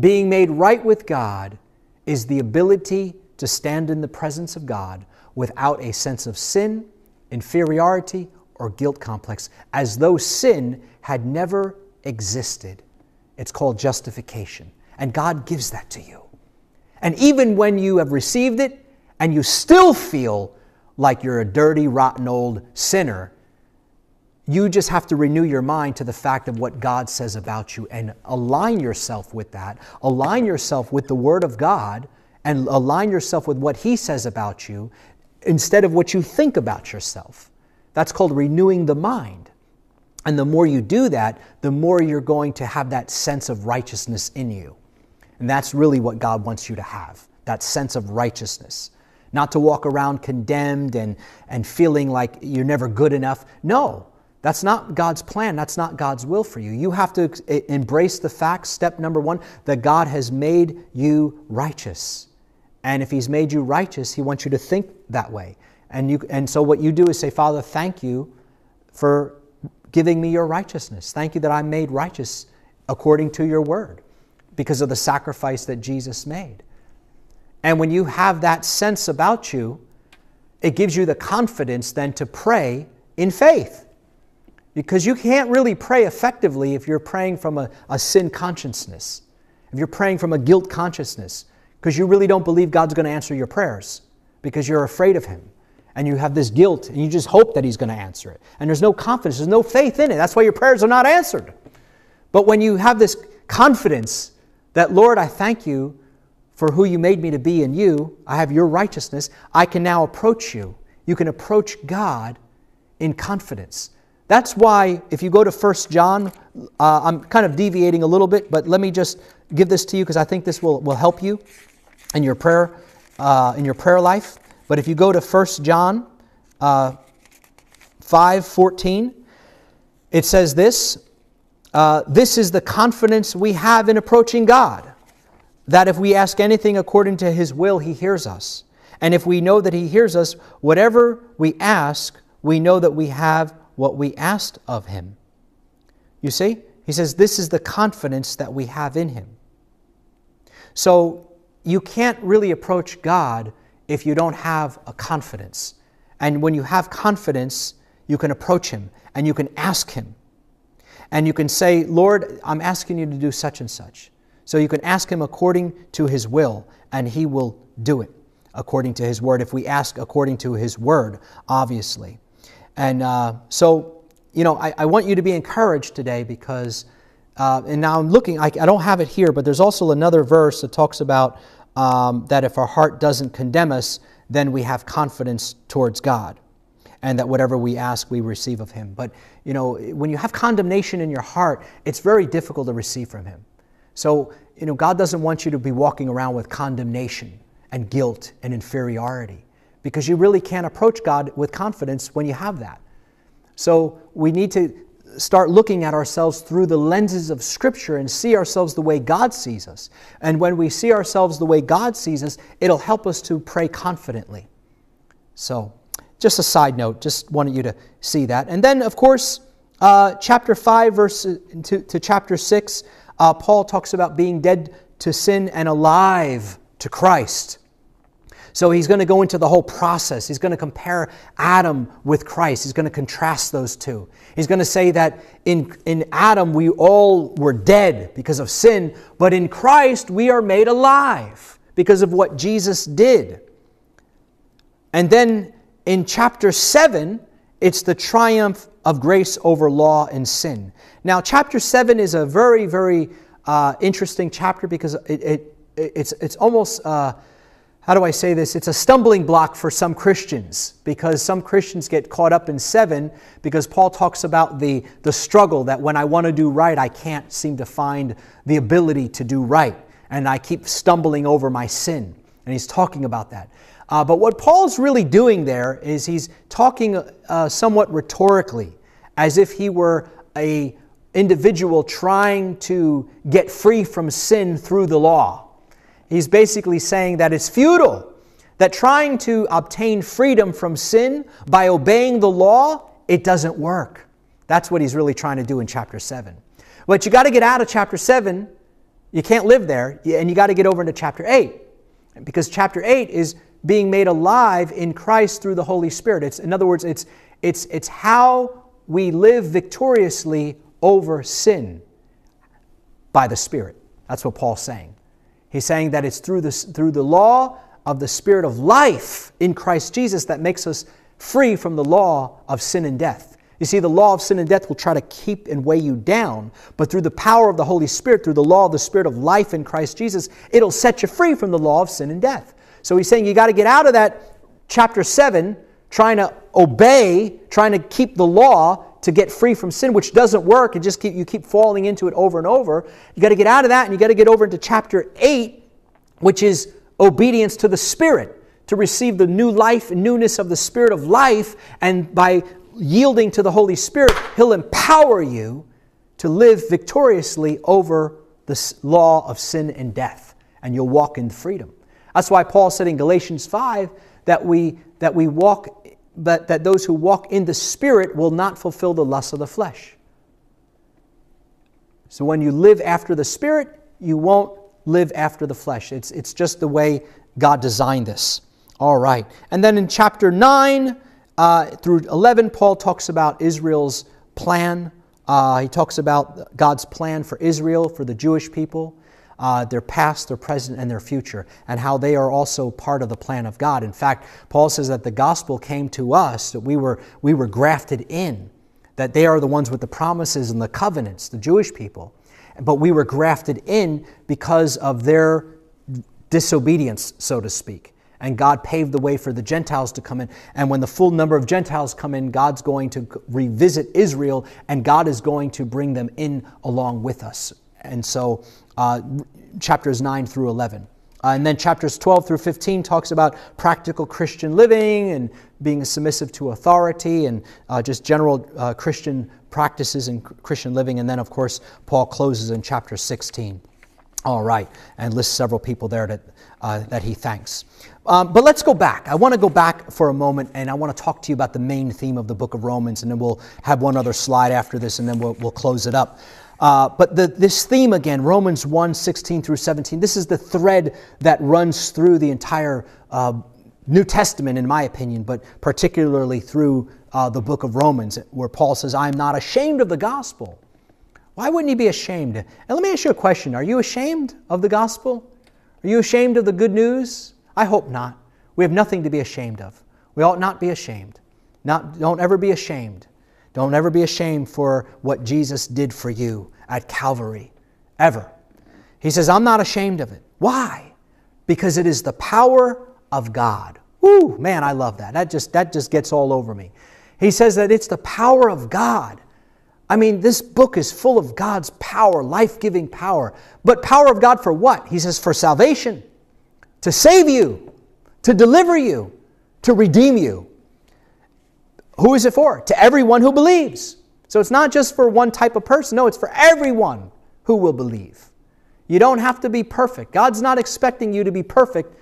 Being made right with God is the ability to stand in the presence of God without a sense of sin, inferiority, or guilt complex, as though sin had never existed. It's called justification. And God gives that to you. And even when you have received it and you still feel like you're a dirty, rotten old sinner, you just have to renew your mind to the fact of what God says about you and align yourself with that. Align yourself with the Word of God and align yourself with what He says about you instead of what you think about yourself. That's called renewing the mind. And the more you do that, the more you're going to have that sense of righteousness in you. And that's really what God wants you to have that sense of righteousness. Not to walk around condemned and, and feeling like you're never good enough. No, that's not God's plan. That's not God's will for you. You have to embrace the fact, step number one, that God has made you righteous. And if He's made you righteous, He wants you to think that way. And, you, and so what you do is say, Father, thank you for giving me your righteousness. Thank you that I'm made righteous according to your word because of the sacrifice that Jesus made. And when you have that sense about you, it gives you the confidence then to pray in faith. Because you can't really pray effectively if you're praying from a, a sin consciousness, if you're praying from a guilt consciousness because you really don't believe God's going to answer your prayers because you're afraid of Him. And you have this guilt and you just hope that He's going to answer it. And there's no confidence, there's no faith in it. That's why your prayers are not answered. But when you have this confidence that, Lord, I thank you for who you made me to be in you, I have your righteousness, I can now approach you. You can approach God in confidence. That's why, if you go to 1 John, uh, I'm kind of deviating a little bit, but let me just give this to you because I think this will, will help you in your prayer uh, in your prayer life. But if you go to 1 John uh, 5 14, it says this uh, This is the confidence we have in approaching God, that if we ask anything according to his will, he hears us. And if we know that he hears us, whatever we ask, we know that we have what we asked of him. You see? He says, This is the confidence that we have in him. So you can't really approach God if you don't have a confidence. And when you have confidence, you can approach Him and you can ask Him. And you can say, Lord, I'm asking you to do such and such. So you can ask Him according to His will, and He will do it according to His word. If we ask according to His word, obviously. And uh, so, you know, I, I want you to be encouraged today because, uh, and now I'm looking, I, I don't have it here, but there's also another verse that talks about um, that if our heart doesn't condemn us, then we have confidence towards God and that whatever we ask, we receive of Him. But, you know, when you have condemnation in your heart, it's very difficult to receive from Him. So, you know, God doesn't want you to be walking around with condemnation and guilt and inferiority because you really can't approach God with confidence when you have that. So, we need to start looking at ourselves through the lenses of Scripture and see ourselves the way God sees us. And when we see ourselves the way God sees us, it'll help us to pray confidently. So, just a side note, just wanted you to see that. And then, of course, uh, chapter 5, verse to, to chapter 6, uh, Paul talks about being dead to sin and alive to Christ. So he's going to go into the whole process. He's going to compare Adam with Christ. He's going to contrast those two. He's going to say that in, in Adam we all were dead because of sin, but in Christ we are made alive because of what Jesus did. And then in chapter 7, it's the triumph of grace over law and sin. Now, chapter 7 is a very, very uh, interesting chapter because it, it, it's, it's almost. Uh, how do I say this? It's a stumbling block for some Christians because some Christians get caught up in seven because Paul talks about the, the struggle that when I want to do right, I can't seem to find the ability to do right. And I keep stumbling over my sin. And he's talking about that. Uh, but what Paul's really doing there is he's talking uh, somewhat rhetorically, as if he were a individual trying to get free from sin through the law. He's basically saying that it's futile, that trying to obtain freedom from sin by obeying the law, it doesn't work. That's what he's really trying to do in chapter 7. But you got to get out of chapter 7. You can't live there, and you got to get over into chapter 8. Because chapter 8 is being made alive in Christ through the Holy Spirit. It's, in other words, it's, it's, it's how we live victoriously over sin by the Spirit. That's what Paul's saying. He's saying that it's through, this, through the law of the Spirit of life in Christ Jesus that makes us free from the law of sin and death. You see, the law of sin and death will try to keep and weigh you down, but through the power of the Holy Spirit, through the law of the Spirit of life in Christ Jesus, it'll set you free from the law of sin and death. So he's saying you got to get out of that chapter 7, trying to obey, trying to keep the law to get free from sin, which doesn't work. and just keep, you keep falling into it over and over. You got to get out of that and you got to get over into chapter 8, which is obedience to the Spirit, to receive the new life and newness of the Spirit of life. And by yielding to the Holy Spirit, He'll empower you to live victoriously over the law of sin and death, and you'll walk in freedom. That's why Paul said in Galatians 5 that we, that we walk but that those who walk in the Spirit will not fulfill the lusts of the flesh. So when you live after the Spirit, you won't live after the flesh. It's, it's just the way God designed this. All right. And then in chapter 9 uh, through 11, Paul talks about Israel's plan. Uh, he talks about God's plan for Israel, for the Jewish people uh, their past, their present, and their future, and how they are also part of the plan of God. In fact, Paul says that the gospel came to us, that we were, we were grafted in, that they are the ones with the promises and the covenants, the Jewish people. But we were grafted in because of their disobedience, so to speak. And God paved the way for the Gentiles to come in. And when the full number of Gentiles come in, God's going to revisit Israel, and God is going to bring them in along with us. And so uh, chapters 9 through 11. Uh, and then chapters 12 through 15 talks about practical Christian living and being submissive to authority and uh, just general uh, Christian practices and Christian living. And then, of course, Paul closes in chapter 16. All right, and lists several people there that, uh, that he thanks. Um, but let's go back. I want to go back for a moment and I want to talk to you about the main theme of the book of Romans, and then we'll have one other slide after this, and then we'll, we'll close it up. Uh, but the, this theme again, Romans 1 16 through 17, this is the thread that runs through the entire uh, New Testament, in my opinion, but particularly through uh, the book of Romans, where Paul says, I am not ashamed of the gospel. Why wouldn't he be ashamed? And let me ask you a question Are you ashamed of the gospel? Are you ashamed of the good news? I hope not. We have nothing to be ashamed of. We ought not be ashamed. Not, don't ever be ashamed. Don't ever be ashamed for what Jesus did for you at Calvary, ever. He says, I'm not ashamed of it. Why? Because it is the power of God. Woo, man, I love that. That just, that just gets all over me. He says that it's the power of God. I mean, this book is full of God's power, life giving power. But power of God for what? He says, for salvation, to save you, to deliver you, to redeem you. Who is it for? To everyone who believes. So it's not just for one type of person. No, it's for everyone who will believe. You don't have to be perfect. God's not expecting you to be perfect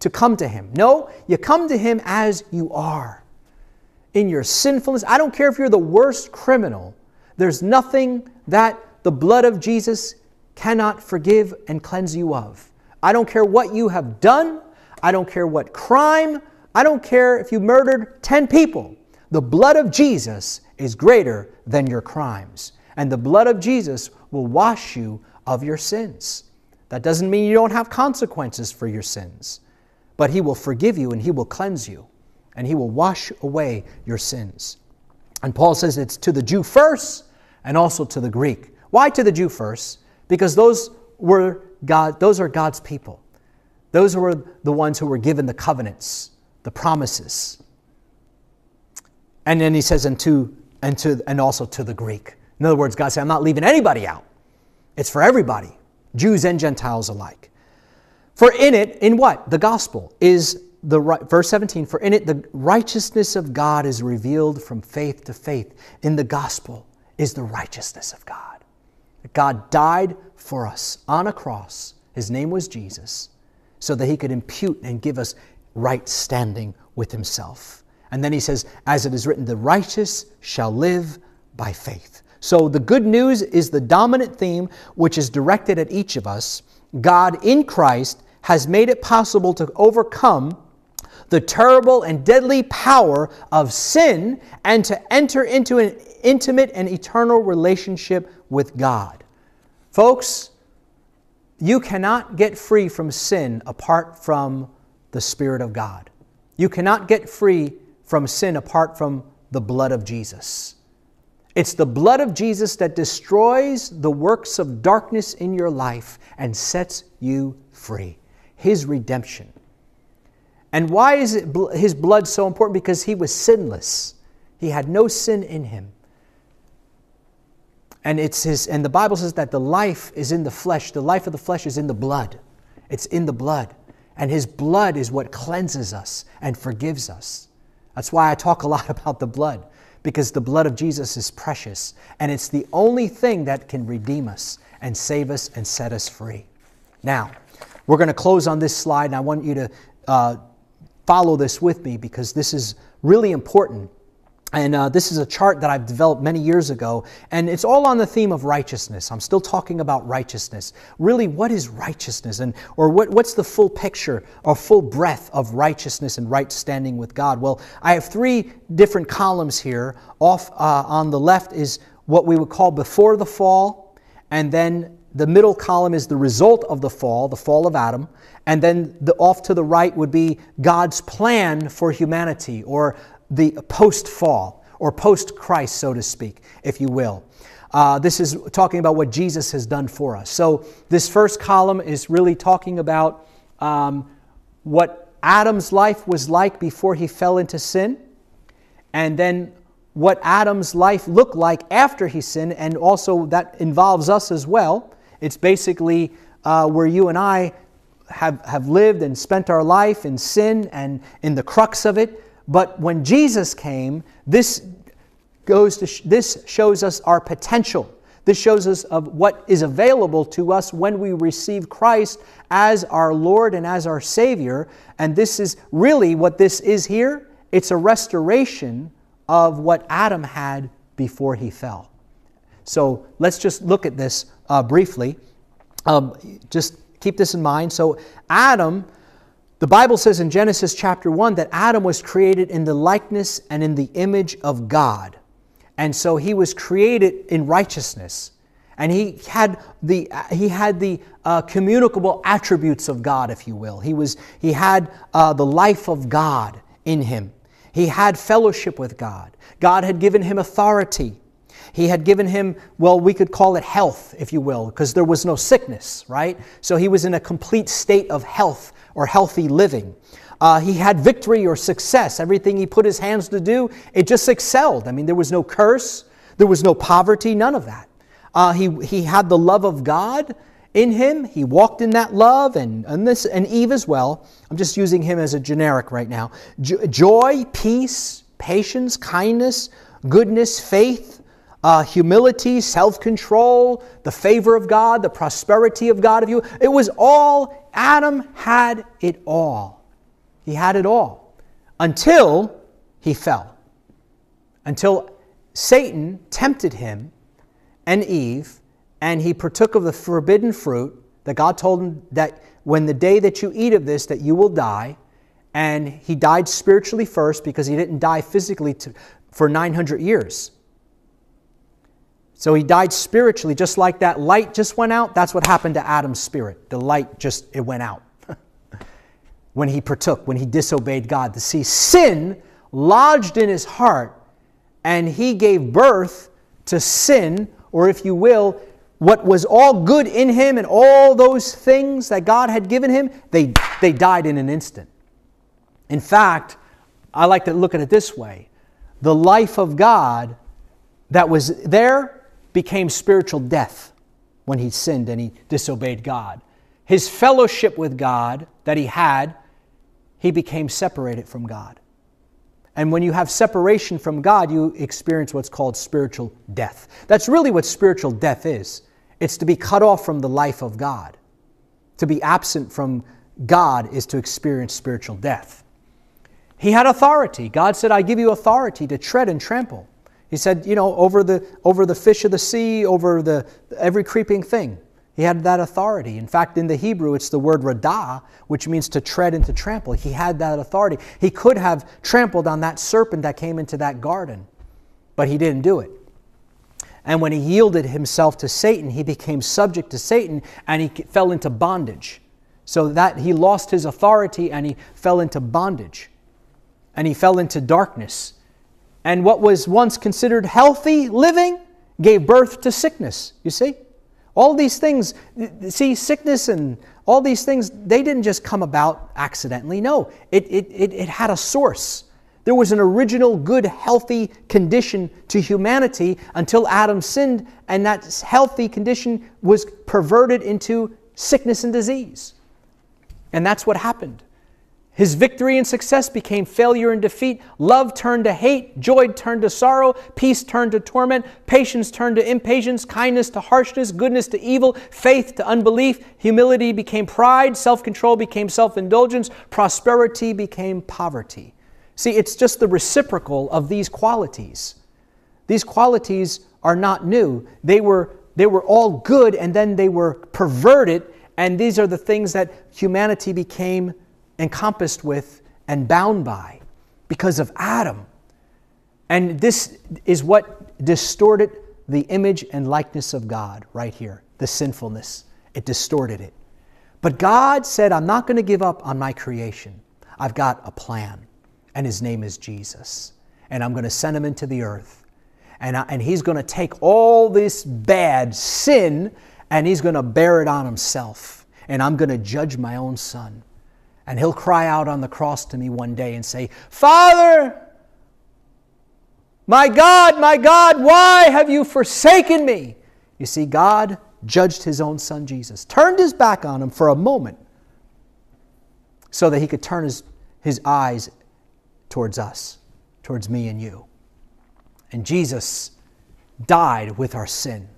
to come to Him. No, you come to Him as you are. In your sinfulness, I don't care if you're the worst criminal, there's nothing that the blood of Jesus cannot forgive and cleanse you of. I don't care what you have done. I don't care what crime. I don't care if you murdered 10 people. The blood of Jesus is greater than your crimes, and the blood of Jesus will wash you of your sins. That doesn't mean you don't have consequences for your sins, but He will forgive you and He will cleanse you, and He will wash away your sins. And Paul says it's to the Jew first and also to the Greek. Why to the Jew first? Because those were God, those are God's people. Those were the ones who were given the covenants, the promises. And then he says, and, to, and, to, and also to the Greek. In other words, God said, I'm not leaving anybody out. It's for everybody, Jews and Gentiles alike. For in it, in what? The gospel is the right, verse 17, for in it the righteousness of God is revealed from faith to faith. In the gospel is the righteousness of God. God died for us on a cross. His name was Jesus, so that he could impute and give us right standing with himself. And then he says, as it is written, the righteous shall live by faith. So the good news is the dominant theme which is directed at each of us. God in Christ has made it possible to overcome the terrible and deadly power of sin and to enter into an intimate and eternal relationship with God. Folks, you cannot get free from sin apart from the Spirit of God. You cannot get free from sin apart from the blood of Jesus. It's the blood of Jesus that destroys the works of darkness in your life and sets you free his redemption. And why is it, his blood so important? Because he was sinless. He had no sin in him. And it's his and the Bible says that the life is in the flesh. The life of the flesh is in the blood. It's in the blood. And his blood is what cleanses us and forgives us. That's why I talk a lot about the blood because the blood of Jesus is precious and it's the only thing that can redeem us and save us and set us free. Now, we're going to close on this slide, and I want you to uh, follow this with me because this is really important. And uh, this is a chart that I've developed many years ago, and it's all on the theme of righteousness. I'm still talking about righteousness. Really, what is righteousness, and or what, what's the full picture or full breadth of righteousness and right standing with God? Well, I have three different columns here. Off uh, on the left is what we would call before the fall, and then the middle column is the result of the fall, the fall of Adam, and then the, off to the right would be God's plan for humanity, or the post fall, or post Christ, so to speak, if you will. Uh, this is talking about what Jesus has done for us. So, this first column is really talking about um, what Adam's life was like before he fell into sin, and then what Adam's life looked like after he sinned, and also that involves us as well. It's basically uh, where you and I have, have lived and spent our life in sin and in the crux of it. But when Jesus came, this goes to sh- this shows us our potential. This shows us of what is available to us when we receive Christ as our Lord and as our Savior. And this is really what this is here. It's a restoration of what Adam had before he fell. So let's just look at this uh, briefly. Um, just keep this in mind. So, Adam, the Bible says in Genesis chapter 1 that Adam was created in the likeness and in the image of God. And so he was created in righteousness. And he had the, he had the uh, communicable attributes of God, if you will. He, was, he had uh, the life of God in him. He had fellowship with God. God had given him authority. He had given him, well, we could call it health, if you will, because there was no sickness, right? So he was in a complete state of health or healthy living. Uh, he had victory or success. Everything he put his hands to do, it just excelled. I mean, there was no curse, there was no poverty, none of that. Uh, he, he had the love of God in him. He walked in that love, and, and, this, and Eve as well. I'm just using him as a generic right now. joy, peace, patience, kindness, goodness, faith, uh, humility, self control, the favor of God, the prosperity of God of you. It was all, Adam had it all. He had it all until he fell. Until Satan tempted him and Eve, and he partook of the forbidden fruit that God told him that when the day that you eat of this, that you will die. And he died spiritually first because he didn't die physically to, for 900 years. So he died spiritually, just like that light just went out. That's what happened to Adam's spirit. The light just, it went out. when he partook, when he disobeyed God, to see sin lodged in his heart, and he gave birth to sin, or if you will, what was all good in him and all those things that God had given him, they, they died in an instant. In fact, I like to look at it this way the life of God that was there became spiritual death when he sinned and he disobeyed God. His fellowship with God that he had, he became separated from God. And when you have separation from God, you experience what's called spiritual death. That's really what spiritual death is it's to be cut off from the life of God. To be absent from God is to experience spiritual death. He had authority. God said, I give you authority to tread and trample. He said, you know, over the, over the fish of the sea, over the, every creeping thing. He had that authority. In fact, in the Hebrew, it's the word radah, which means to tread and to trample. He had that authority. He could have trampled on that serpent that came into that garden, but he didn't do it. And when he yielded himself to Satan, he became subject to Satan and he fell into bondage. So that he lost his authority and he fell into bondage. And he fell into darkness. And what was once considered healthy living gave birth to sickness, you see? All these things, see, sickness and all these things, they didn't just come about accidentally. No, it, it, it, it had a source. There was an original, good, healthy condition to humanity until Adam sinned, and that healthy condition was perverted into sickness and disease. And that's what happened. His victory and success became failure and defeat. Love turned to hate. Joy turned to sorrow. Peace turned to torment. Patience turned to impatience. Kindness to harshness. Goodness to evil. Faith to unbelief. Humility became pride. Self control became self indulgence. Prosperity became poverty. See, it's just the reciprocal of these qualities. These qualities are not new. They were, they were all good and then they were perverted, and these are the things that humanity became encompassed with and bound by because of Adam. And this is what distorted the image and likeness of God right here the sinfulness. It distorted it. But God said, I'm not going to give up on my creation. I've got a plan, and his name is Jesus. And I'm going to send him into the earth. And, I, and he's going to take all this bad sin and he's going to bear it on himself. And I'm going to judge my own son. And he'll cry out on the cross to me one day and say, Father, my God, my God, why have you forsaken me? You see, God judged his own son Jesus, turned his back on him for a moment so that he could turn his, his eyes towards us, towards me and you. And Jesus died with our sin.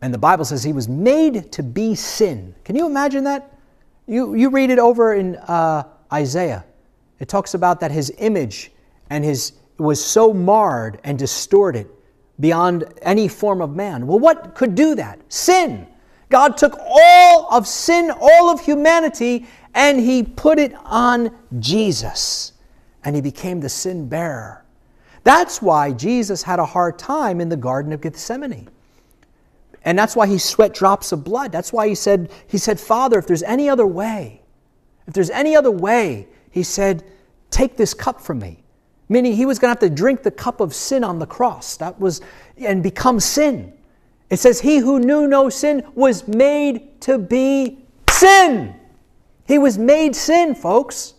And the Bible says he was made to be sin. Can you imagine that? You, you read it over in uh, Isaiah. It talks about that his image and his was so marred and distorted beyond any form of man. Well, what could do that? Sin. God took all of sin, all of humanity, and he put it on Jesus. And he became the sin bearer. That's why Jesus had a hard time in the Garden of Gethsemane. And that's why he sweat drops of blood. That's why he said, he said, Father, if there's any other way, if there's any other way, he said, take this cup from me. Meaning he was going to have to drink the cup of sin on the cross. That was, and become sin. It says, He who knew no sin was made to be sin. He was made sin, folks.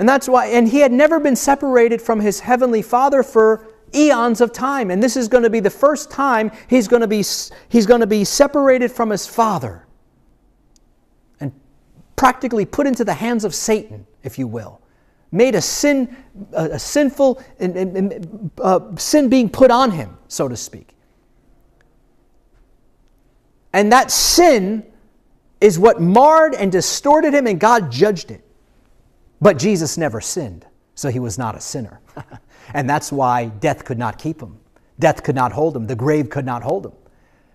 And that's why, and he had never been separated from his heavenly Father for eons of time. And this is going to be the first time he's going to be, he's going to be separated from his father and practically put into the hands of Satan, if you will. Made a sin, a, sinful uh, sin being put on him, so to speak. And that sin is what marred and distorted him, and God judged it. But Jesus never sinned, so he was not a sinner. And that's why death could not keep him. Death could not hold him. The grave could not hold him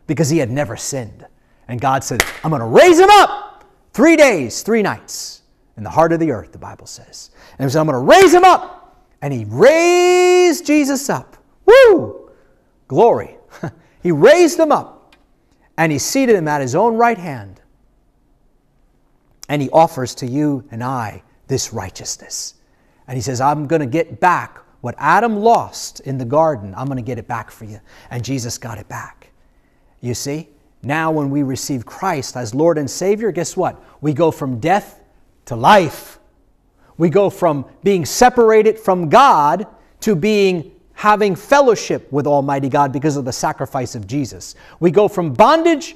because he had never sinned. And God said, I'm going to raise him up three days, three nights in the heart of the earth, the Bible says. And he said, I'm going to raise him up. And he raised Jesus up. Woo! Glory. he raised him up and he seated him at his own right hand. And he offers to you and I this righteousness. And he says, I'm going to get back What Adam lost in the garden, I'm going to get it back for you. And Jesus got it back. You see? Now, when we receive Christ as Lord and Savior, guess what? We go from death to life. We go from being separated from God to being having fellowship with Almighty God because of the sacrifice of Jesus. We go from bondage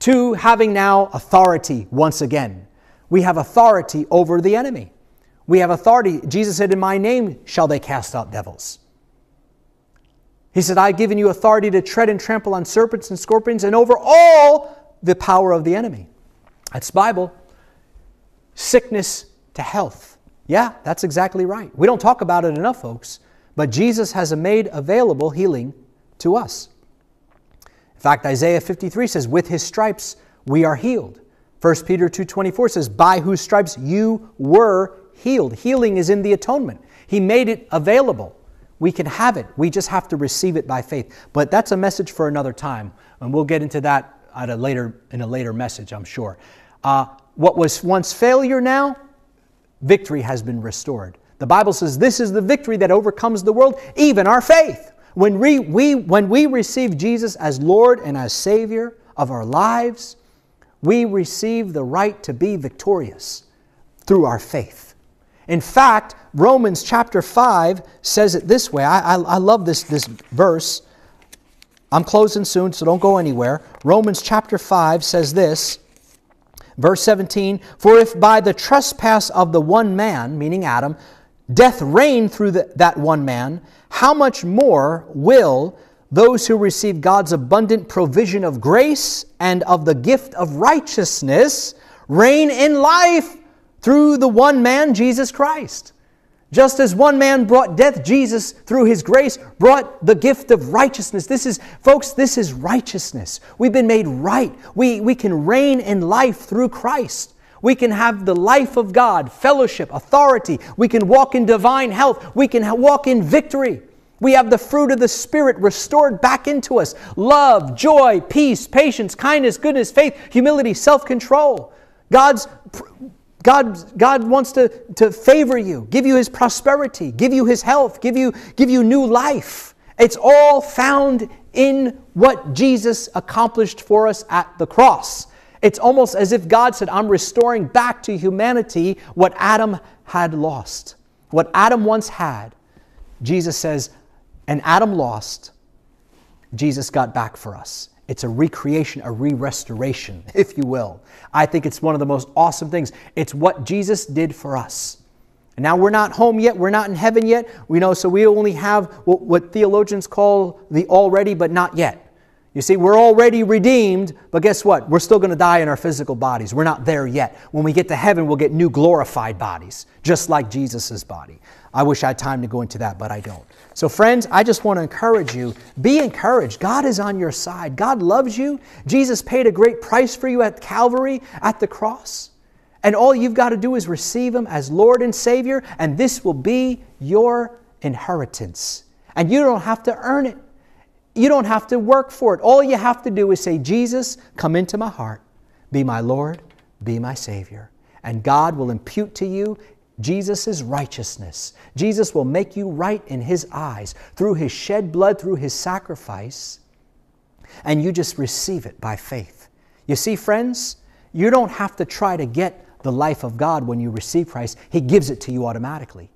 to having now authority once again. We have authority over the enemy. We have authority. Jesus said, In my name shall they cast out devils. He said, I've given you authority to tread and trample on serpents and scorpions and over all the power of the enemy. That's Bible. Sickness to health. Yeah, that's exactly right. We don't talk about it enough, folks, but Jesus has made available healing to us. In fact, Isaiah 53 says, With his stripes we are healed. 1 Peter 2.24 says, By whose stripes you were healed. Healing is in the atonement. He made it available. We can have it. We just have to receive it by faith. But that's a message for another time, and we'll get into that at a later, in a later message, I'm sure. Uh, what was once failure now, victory has been restored. The Bible says this is the victory that overcomes the world, even our faith. When we, we, when we receive Jesus as Lord and as Savior of our lives, we receive the right to be victorious through our faith. In fact, Romans chapter 5 says it this way. I, I, I, love this, this verse. I'm closing soon, so don't go anywhere. Romans chapter 5 says this. Verse 17 For if by the trespass of the one man, meaning Adam, death reigned through the, that one man, how much more will those who receive God's abundant provision of grace and of the gift of righteousness reign in life through the one man, Jesus Christ. Just as one man brought death, Jesus, through his grace, brought the gift of righteousness. This is, folks, this is righteousness. We've been made right. We, we can reign in life through Christ. We can have the life of God, fellowship, authority. We can walk in divine health. We can walk in victory. We have the fruit of the Spirit restored back into us love, joy, peace, patience, kindness, goodness, faith, humility, self control. God's God, God wants to, to favor you, give you his prosperity, give you his health, give you, give you new life. It's all found in what Jesus accomplished for us at the cross. It's almost as if God said, I'm restoring back to humanity what Adam had lost. What Adam once had, Jesus says, and Adam lost, Jesus got back for us. It's a recreation, a re restoration, if you will. I think it's one of the most awesome things. It's what Jesus did for us. And now we're not home yet, we're not in heaven yet. We know, so we only have what, what theologians call the already but not yet. You see, we're already redeemed, but guess what? We're still going to die in our physical bodies. We're not there yet. When we get to heaven, we'll get new glorified bodies, just like Jesus' body. I wish I had time to go into that, but I don't. So, friends, I just want to encourage you be encouraged. God is on your side. God loves you. Jesus paid a great price for you at Calvary, at the cross. And all you've got to do is receive Him as Lord and Savior, and this will be your inheritance. And you don't have to earn it, you don't have to work for it. All you have to do is say, Jesus, come into my heart, be my Lord, be my Savior. And God will impute to you Jesus' righteousness. Jesus will make you right in His eyes through His shed blood, through His sacrifice, and you just receive it by faith. You see, friends, you don't have to try to get the life of God when you receive Christ, He gives it to you automatically.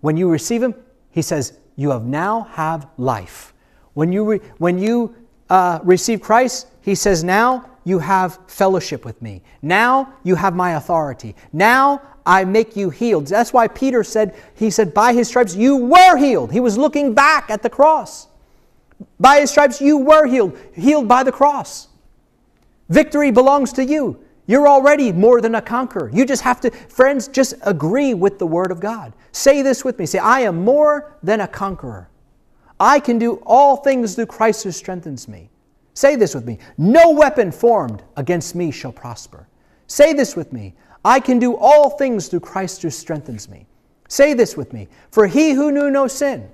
When you receive Him, He says, You have now have life. When you, re- when you uh, receive Christ, He says, Now you have fellowship with me. Now you have my authority. Now I make you healed. That's why Peter said, he said, by his stripes you were healed. He was looking back at the cross. By his stripes you were healed, healed by the cross. Victory belongs to you. You're already more than a conqueror. You just have to, friends, just agree with the word of God. Say this with me. Say, I am more than a conqueror. I can do all things through Christ who strengthens me. Say this with me. No weapon formed against me shall prosper. Say this with me. I can do all things through Christ who strengthens me. Say this with me. For he who knew no sin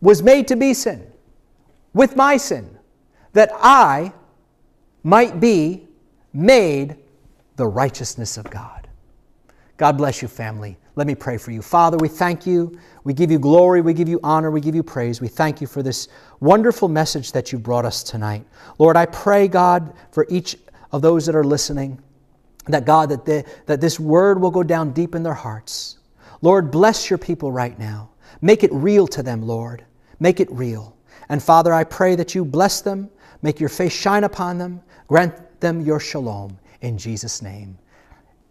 was made to be sin with my sin, that I might be made the righteousness of God. God bless you, family. Let me pray for you. Father, we thank you. We give you glory. We give you honor. We give you praise. We thank you for this wonderful message that you brought us tonight. Lord, I pray, God, for each of those that are listening, that God, that, they, that this word will go down deep in their hearts. Lord, bless your people right now. Make it real to them, Lord. Make it real. And Father, I pray that you bless them, make your face shine upon them, grant them your shalom. In Jesus' name.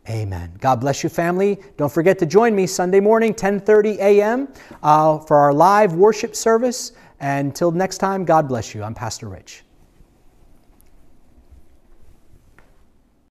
Amen. God bless you, family. Don't forget to join me Sunday morning, 10:30 a.m. Uh, for our live worship service. And until next time, God bless you. I'm Pastor Rich.